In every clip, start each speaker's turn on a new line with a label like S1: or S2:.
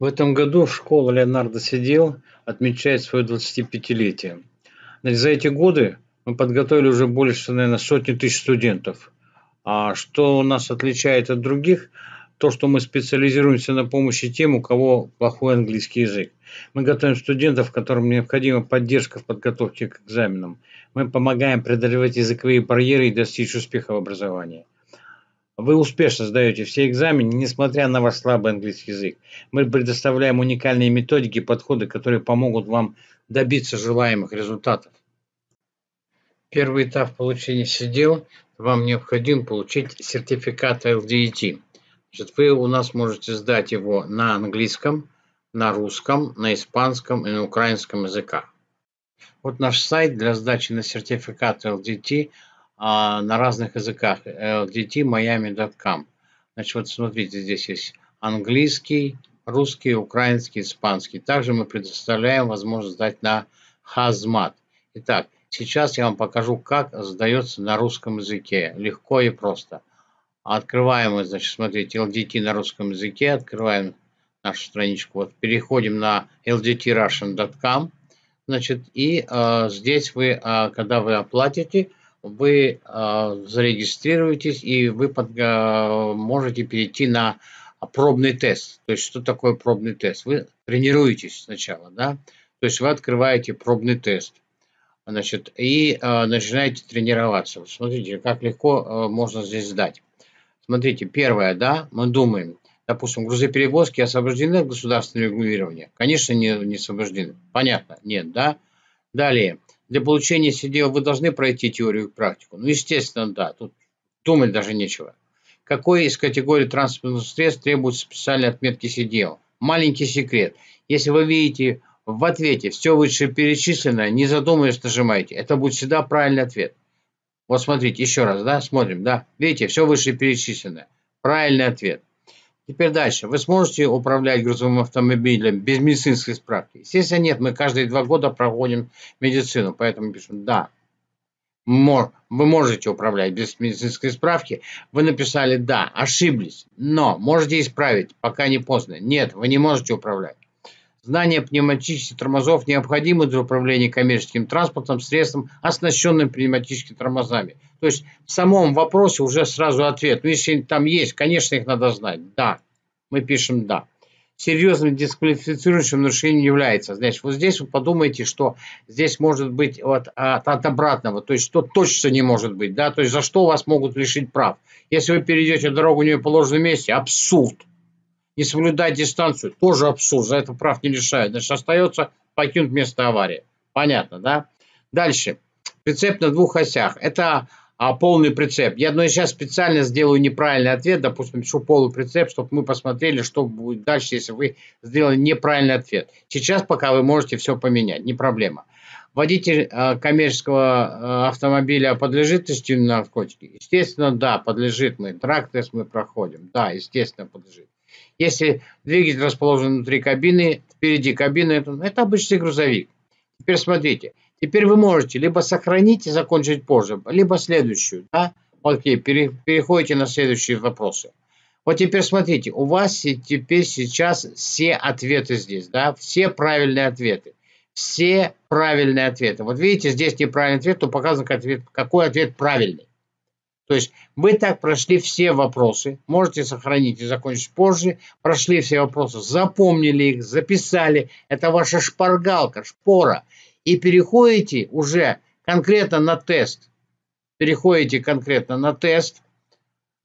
S1: В этом году школа Леонардо Сидел отмечает свое 25-летие. За эти годы мы подготовили уже больше, наверное, сотни тысяч студентов. А что нас отличает от других, то, что мы специализируемся на помощи тем, у кого плохой английский язык. Мы готовим студентов, которым необходима поддержка в подготовке к экзаменам. Мы помогаем преодолевать языковые барьеры и достичь успеха в образовании. Вы успешно сдаете все экзамены, несмотря на ваш слабый английский язык. Мы предоставляем уникальные методики и подходы, которые помогут вам добиться желаемых результатов. Первый этап получения сидел. Вам необходимо получить сертификат LDET. Значит, вы у нас можете сдать его на английском, на русском, на испанском и на украинском языках. Вот наш сайт для сдачи на сертификат LDT на разных языках ldtmiami.com. Значит, вот смотрите, здесь есть английский, русский, украинский, испанский. Также мы предоставляем возможность сдать на Hazmat. Итак, сейчас я вам покажу, как сдается на русском языке. Легко и просто. Открываем, значит, смотрите, LDT на русском языке. Открываем нашу страничку. Вот переходим на ldtrussian.com. Значит, и э, здесь вы, э, когда вы оплатите, вы э, зарегистрируетесь и вы под, э, можете перейти на пробный тест. То есть, что такое пробный тест? Вы тренируетесь сначала, да? То есть, вы открываете пробный тест, значит, и э, начинаете тренироваться. Вот смотрите, как легко э, можно здесь сдать. Смотрите, первое, да, мы думаем, допустим, грузоперевозки освобождены от государственного регулирования? Конечно, не, не освобождены. Понятно? Нет, да? Далее. Для получения CDL вы должны пройти теорию и практику. Ну, естественно, да. Тут думать даже нечего. Какой из категорий транспортных средств требует специальной отметки CDL? Маленький секрет. Если вы видите в ответе все вышеперечисленное, не задумываясь нажимайте. Это будет всегда правильный ответ. Вот смотрите, еще раз, да, смотрим, да. Видите, все вышеперечисленное. Правильный ответ. Теперь дальше. Вы сможете управлять грузовым автомобилем без медицинской справки? Естественно, нет. Мы каждые два года проходим медицину, поэтому пишем «да». Вы можете управлять без медицинской справки. Вы написали «да», ошиблись, но можете исправить, пока не поздно. Нет, вы не можете управлять. Знание пневматических тормозов необходимо для управления коммерческим транспортом средством, оснащенным пневматическими тормозами. То есть в самом вопросе уже сразу ответ. Ну, если там есть, конечно, их надо знать. Да. Мы пишем «да». Серьезным дисквалифицирующим нарушением является. Значит, вот здесь вы подумаете, что здесь может быть вот от, от обратного, то есть что точно не может быть, да, то есть за что вас могут лишить прав. Если вы перейдете дорогу в положенном месте, абсурд не соблюдать дистанцию, тоже абсурд, за это прав не лишают. Значит, остается покинуть место аварии. Понятно, да? Дальше. Прицеп на двух осях. Это а, полный прицеп. Я но сейчас специально сделаю неправильный ответ, допустим, пишу полный прицеп, чтобы мы посмотрели, что будет дальше, если вы сделали неправильный ответ. Сейчас пока вы можете все поменять, не проблема. Водитель э, коммерческого э, автомобиля подлежит тестированию на наркотики? Естественно, да, подлежит. Мы трак-тест мы проходим. Да, естественно, подлежит. Если двигатель расположен внутри кабины, впереди кабины, это, это обычный грузовик. Теперь смотрите. Теперь вы можете либо сохранить и закончить позже, либо следующую. Да? Окей, пере, переходите на следующие вопросы. Вот теперь смотрите, у вас теперь сейчас все ответы здесь, да, все правильные ответы. Все правильные ответы. Вот видите, здесь неправильный ответ, то показан ответ, какой ответ правильный. То есть вы так прошли все вопросы, можете сохранить и закончить позже, прошли все вопросы, запомнили их, записали, это ваша шпаргалка, шпора, и переходите уже конкретно на тест. Переходите конкретно на тест,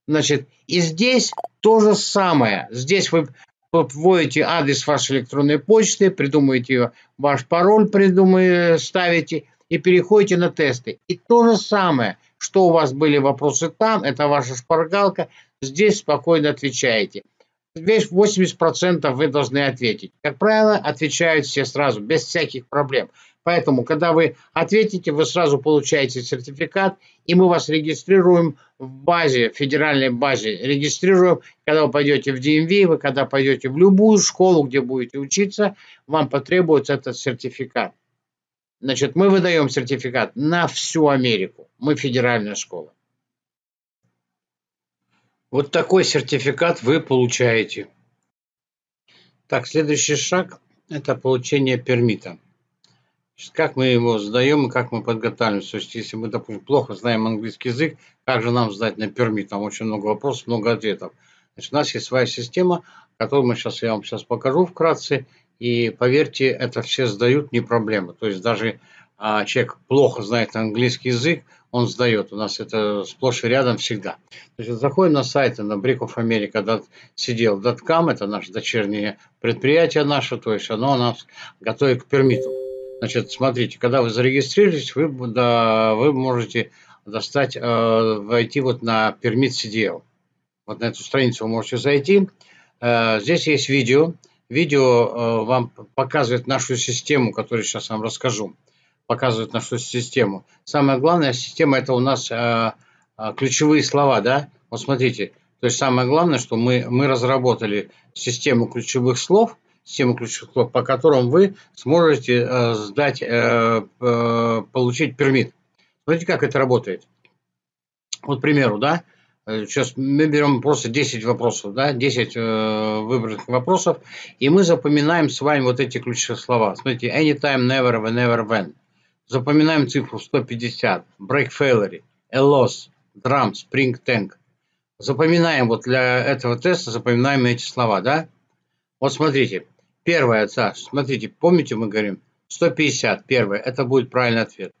S1: значит, и здесь то же самое. Здесь вы вводите адрес вашей электронной почты, придумаете ваш пароль, придумаете, ставите и переходите на тесты. И то же самое – что у вас были вопросы там, это ваша шпаргалка, здесь спокойно отвечаете. Здесь 80% вы должны ответить. Как правило, отвечают все сразу, без всяких проблем. Поэтому, когда вы ответите, вы сразу получаете сертификат, и мы вас регистрируем в базе, в федеральной базе регистрируем. Когда вы пойдете в DMV, вы когда пойдете в любую школу, где будете учиться, вам потребуется этот сертификат. Значит, мы выдаем сертификат на всю Америку. Мы федеральная школа. Вот такой сертификат вы получаете. Так, следующий шаг – это получение пермита. Как мы его сдаем и как мы подготавливаемся. То есть, если мы, допустим, плохо знаем английский язык, как же нам сдать на пермит? Там очень много вопросов, много ответов. Значит, у нас есть своя система, которую мы сейчас, я вам сейчас покажу вкратце. И поверьте, это все сдают, не проблема. То есть даже а, человек плохо знает английский язык, он сдает. У нас это сплошь и рядом всегда. Значит, заходим на сайт на brickofamerica.cdl.com, это наше дочернее предприятие наше, то есть оно нас готовит к пермиту. Значит, смотрите, когда вы зарегистрировались, вы, да, вы можете достать, э, войти вот на пермит CDL. Вот на эту страницу вы можете зайти. Э, здесь есть видео. Видео э, вам показывает нашу систему, которую сейчас вам расскажу показывает нашу систему. Самая главная система это у нас э, э, ключевые слова, да? Вот смотрите, то есть самое главное, что мы, мы разработали систему ключевых слов, систему ключевых слов, по которым вы сможете э, сдать, получить пермит. Смотрите, как это работает. Вот, к примеру, да, Сейчас мы берем просто 10 вопросов, да, 10 э, выбранных вопросов, и мы запоминаем с вами вот эти ключевые слова. Смотрите, anytime, never, whenever, when. Запоминаем цифру 150. Break failure, a loss, drum, spring tank. Запоминаем вот для этого теста, запоминаем эти слова, да? Вот смотрите, первое, смотрите, помните, мы говорим 150, первое, это будет правильный ответ.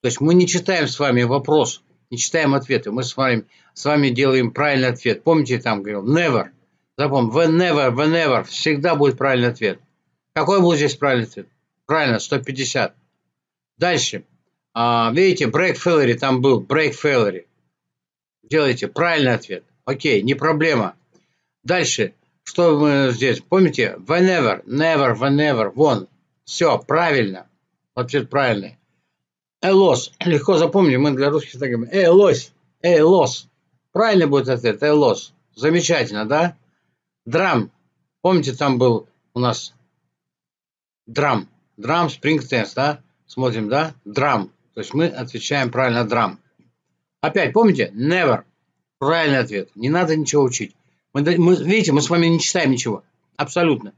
S1: То есть мы не читаем с вами вопрос, не читаем ответы, мы с вами, с вами делаем правильный ответ. Помните, там говорил never, запомните, whenever, whenever, всегда будет правильный ответ. Какой будет здесь правильный ответ? Правильно, 150. Дальше. А, видите, break failure там был, break failure. Делайте правильный ответ. Окей, не проблема. Дальше. Что мы здесь? Помните? Whenever, never, whenever, вон. Все, правильно. Ответ правильный. Элос. Легко запомнить, мы для русских так говорим. Эй, лось. Эй, лос. Правильный будет ответ. Эй, лос. Замечательно, да? Драм. Помните, там был у нас драм. Драм, спринг тест, да? смотрим, да, драм. То есть мы отвечаем правильно драм. Опять, помните, never. Правильный ответ. Не надо ничего учить. Мы, мы, видите, мы с вами не читаем ничего. Абсолютно.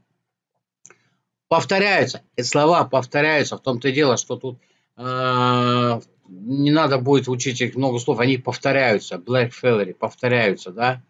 S1: Повторяются. Эти слова повторяются. В том-то и дело, что тут не надо будет учить их много слов. Они повторяются. Black Fellery повторяются, да.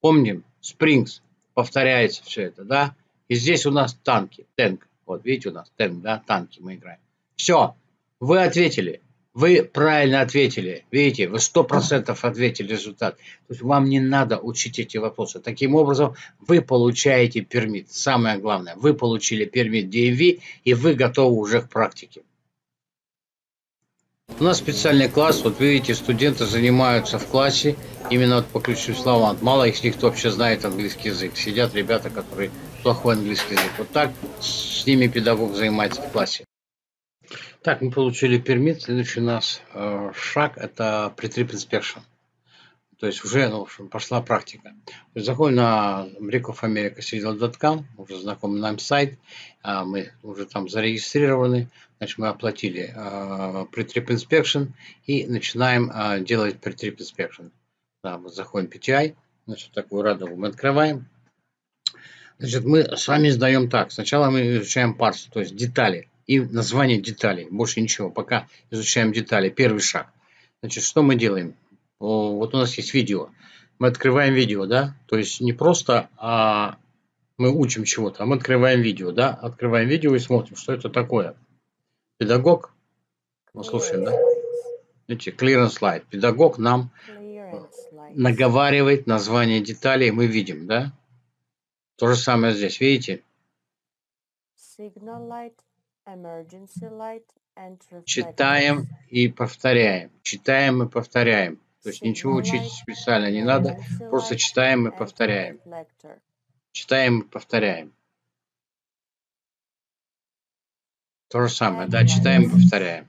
S1: Помним, Springs повторяется все это, да. И здесь у нас танки. Танк. Вот, видите, у нас танк, да, танки мы играем. Все, вы ответили. Вы правильно ответили. Видите, вы сто процентов ответили результат. То есть вам не надо учить эти вопросы. Таким образом, вы получаете пермит. Самое главное, вы получили пермит DMV и вы готовы уже к практике. У нас специальный класс, вот видите, студенты занимаются в классе именно вот по ключевым словам. Мало их никто вообще знает английский язык. Сидят ребята, которые плохой английский язык. Вот так с ними педагог занимается в классе. Так, мы получили пермит. Следующий у нас э, шаг – это pre-trip inspection. То есть уже ну, пошла практика. Заходим на brickofamerica.com, уже знакомый нам сайт, а мы уже там зарегистрированы, значит мы оплатили э, pre-trip inspection и начинаем э, делать pre-trip inspection. Да, вот заходим в PTI, значит такую радугу мы открываем. Значит мы с вами сдаем так, сначала мы изучаем парс, то есть детали и название деталей. Больше ничего. Пока изучаем детали. Первый шаг. Значит, что мы делаем? Вот у нас есть видео. Мы открываем видео, да? То есть не просто а мы учим чего-то, а мы открываем видео, да? Открываем видео и смотрим, что это такое. Педагог, мы слушаем, да? Видите, clearance slide. Педагог нам наговаривает название деталей, мы видим, да? То же самое здесь, видите? Читаем и повторяем. Читаем и повторяем. То есть ничего учить специально не надо, просто читаем и повторяем. Читаем и повторяем. То же самое, да, читаем и повторяем.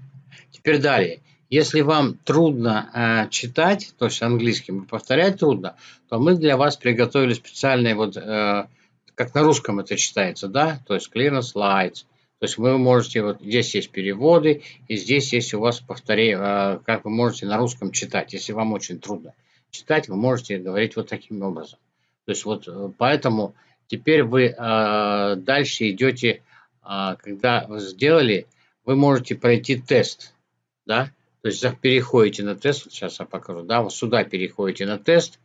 S1: Теперь далее. Если вам трудно э, читать, то есть английским повторять трудно, то мы для вас приготовили специальные вот, э, как на русском это читается, да, то есть clearance slides, то есть вы можете, вот здесь есть переводы, и здесь есть у вас повторение, а, как вы можете на русском читать. Если вам очень трудно читать, вы можете говорить вот таким образом. То есть вот э, поэтому Теперь вы э, дальше идете, э, когда вы сделали, вы можете пройти тест, да, то есть переходите на тест, вот сейчас я покажу, да, вот сюда переходите на тест,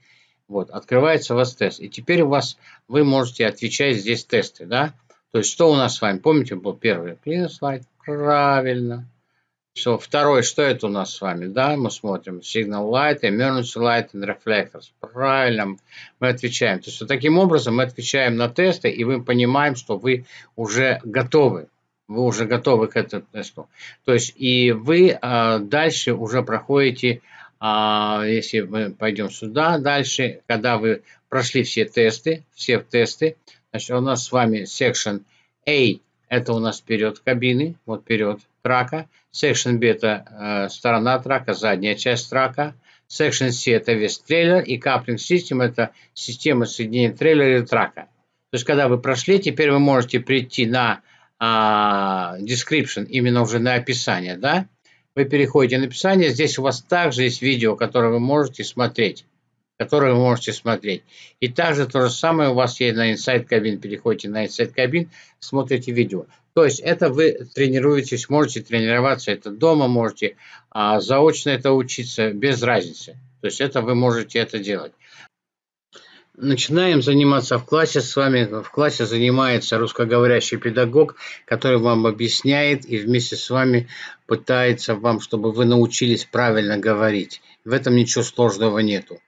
S1: вот, открывается у вас тест, и теперь у вас, вы можете отвечать здесь тесты, да, то есть что у нас с вами, помните, был первый слайд, правильно, все, второй, что это у нас с вами? Да, мы смотрим. Signal light, emergency light and reflectors. Правильно, мы отвечаем. То есть, таким образом мы отвечаем на тесты, и мы понимаем, что вы уже готовы. Вы уже готовы к этому тесту. То есть, и вы а, дальше уже проходите, а, если мы пойдем сюда дальше, когда вы прошли все тесты, все тесты, значит, у нас с вами section A, это у нас вперед кабины, вот вперед трака. Section B это э, сторона трака, задняя часть трака. Section C это весь трейлер. И Coupling System это система соединения трейлера и трака. То есть, когда вы прошли, теперь вы можете прийти на э, description, именно уже на описание, да? Вы переходите на описание, здесь у вас также есть видео, которое вы можете смотреть которые вы можете смотреть. И также то же самое у вас есть на Inside Cabin. Переходите на Inside Cabin, смотрите видео. То есть это вы тренируетесь, можете тренироваться это дома, можете а, заочно это учиться, без разницы. То есть это вы можете это делать. Начинаем заниматься в классе. С вами в классе занимается русскоговорящий педагог, который вам объясняет и вместе с вами пытается вам, чтобы вы научились правильно говорить. В этом ничего сложного нету.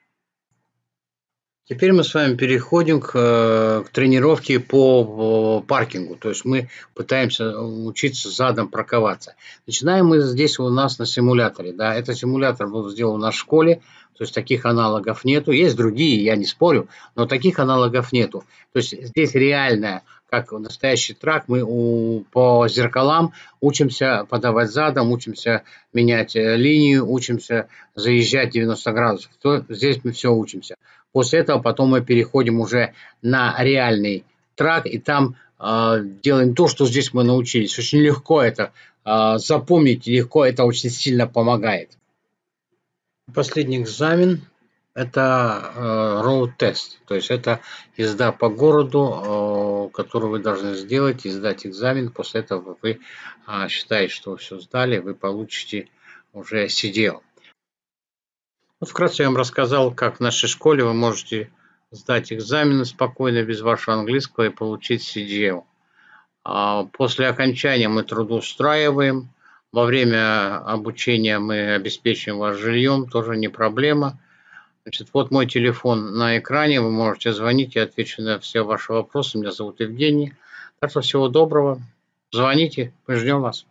S1: Теперь мы с вами переходим к, к тренировке по паркингу. То есть мы пытаемся учиться задом парковаться. Начинаем мы здесь у нас на симуляторе. Да? Этот симулятор был сделан на школе. То есть таких аналогов нету. Есть другие, я не спорю, но таких аналогов нету. То есть здесь реальная, как настоящий трак, мы у, по зеркалам учимся подавать задом, учимся менять э, линию, учимся заезжать 90 градусов. То здесь мы все учимся. После этого потом мы переходим уже на реальный трак, и там э, делаем то, что здесь мы научились. Очень легко это э, запомнить, легко это очень сильно помогает. Последний экзамен – это э, road test, то есть это езда по городу, э, которую вы должны сделать и сдать экзамен. После этого вы э, считаете, что вы все сдали, вы получите уже CDL. Ну, вкратце я вам рассказал, как в нашей школе вы можете сдать экзамены спокойно, без вашего английского и получить CDL. А после окончания мы трудоустраиваем. Во время обучения мы обеспечиваем вас жильем, тоже не проблема. Значит, вот мой телефон на экране, вы можете звонить, я отвечу на все ваши вопросы. Меня зовут Евгений. Так что всего доброго. Звоните, мы ждем вас.